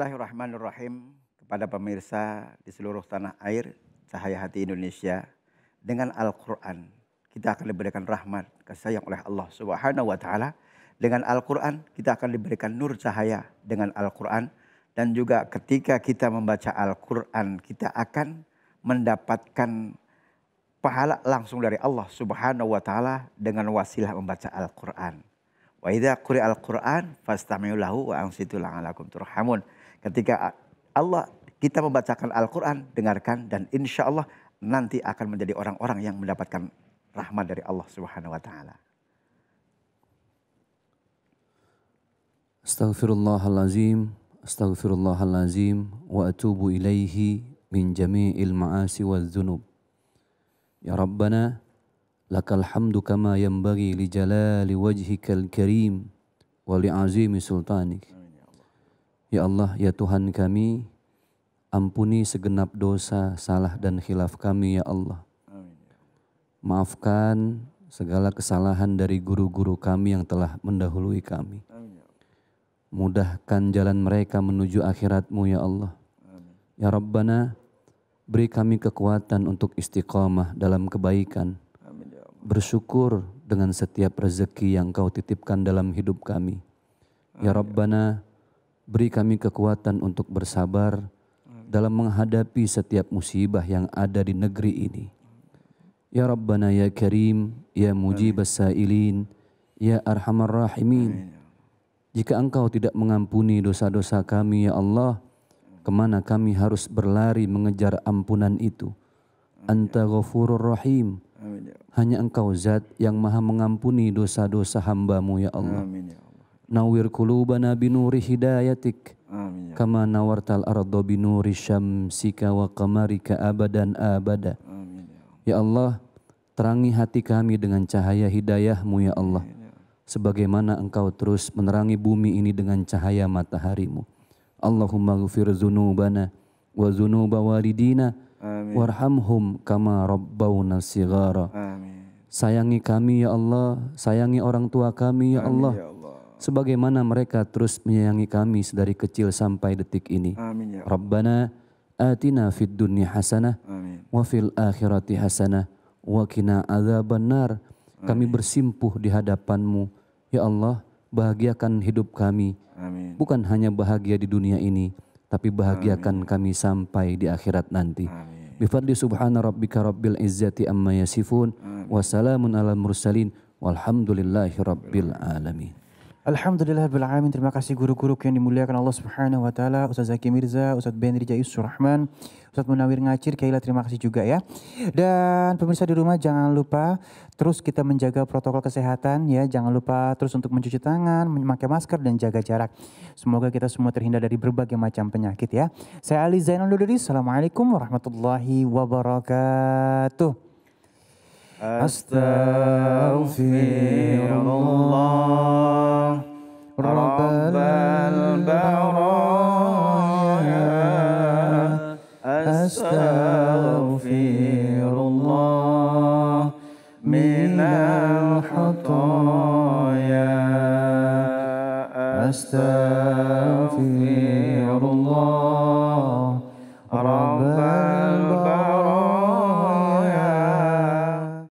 Bismillahirrahmanirrahim kepada pemirsa di seluruh tanah air Cahaya Hati Indonesia dengan Al-Qur'an kita akan diberikan rahmat kasih sayang oleh Allah Subhanahu wa taala. Dengan Al-Qur'an kita akan diberikan nur cahaya dengan Al-Qur'an dan juga ketika kita membaca Al-Qur'an kita akan mendapatkan pahala langsung dari Allah Subhanahu wa taala dengan wasilah membaca Al-Qur'an. Wa idza quri'al Qur'an fastami'u lahu wa ansitu la'alakum turhamun. Ketika Allah kita membacakan Al-Qur'an, dengarkan dan insya Allah nanti akan menjadi orang-orang yang mendapatkan rahmat dari Allah Subhanahu wa taala. Astaghfirullahalazim, astaghfirullahalazim wa atubu ilaihi min jami'il ma'asi wa dzunub. Ya Rabbana, lakal hamdu kama yanbaghi li jalali wajhikal karim wa li azimi sultanik. Ya Allah, ya Tuhan kami, ampuni segenap dosa, salah dan khilaf kami ya Allah. Maafkan segala kesalahan dari guru-guru kami yang telah mendahului kami. Mudahkan jalan mereka menuju akhiratmu ya Allah. Ya Rabbana, Beri kami kekuatan untuk istiqamah dalam kebaikan. Ya Bersyukur dengan setiap rezeki yang kau titipkan dalam hidup kami. Ya, ya Rabbana, beri kami kekuatan untuk bersabar dalam menghadapi setiap musibah yang ada di negeri ini. Ya Rabbana ya Karim, ya Mujib sailin, ya Arhamar Rahimin. Ya Jika engkau tidak mengampuni dosa-dosa kami ya Allah, ke mana kami harus berlari mengejar ampunan itu. Anta ghafurur rahim. Ya Hanya engkau zat yang maha mengampuni dosa-dosa hambamu ya Allah. Amin ya Allah. Nawir kulubana binuri hidayatik. Amin ya Kama nawartal ardo binuri syamsika wa qamarika abadan abada. Amin ya, ya Allah, terangi hati kami dengan cahaya hidayahmu ya Allah. Ya Sebagaimana engkau terus menerangi bumi ini dengan cahaya mataharimu. Allahumma ghafir zunubana wa zunuba walidina warhamhum kama rabbawna sigara. Sayangi kami ya Allah, sayangi orang tua kami ya Allah. Ya Allah. Sebagaimana mereka terus menyayangi kami sedari kecil sampai detik ini. Amin ya Rabbana atina fid dunya hasanah Amin. wa fil akhirati hasanah wa qina adzabannar. Kami bersimpuh di hadapanmu ya Allah bahagiakan hidup kami. Amin. Bukan hanya bahagia di dunia ini, tapi bahagiakan Amin. kami sampai di akhirat nanti. Bifadli subhana rabbika rabbil izzati amma yasifun. Wassalamun ala mursalin. Walhamdulillahi rabbil alamin. Alhamdulillah alamin. Terima kasih guru-guru yang dimuliakan Allah Subhanahu wa taala, Ustaz Zaki Mirza, Ustaz Ben Rija Yusuf Rahman, Ustaz Munawir Ngacir, Kaila terima kasih juga ya. Dan pemirsa di rumah jangan lupa terus kita menjaga protokol kesehatan ya. Jangan lupa terus untuk mencuci tangan, memakai masker dan jaga jarak. Semoga kita semua terhindar dari berbagai macam penyakit ya. Saya Ali Zainal Duduri. Assalamualaikum warahmatullahi wabarakatuh. أستغفر الله من الخطايا. أستغفر الله.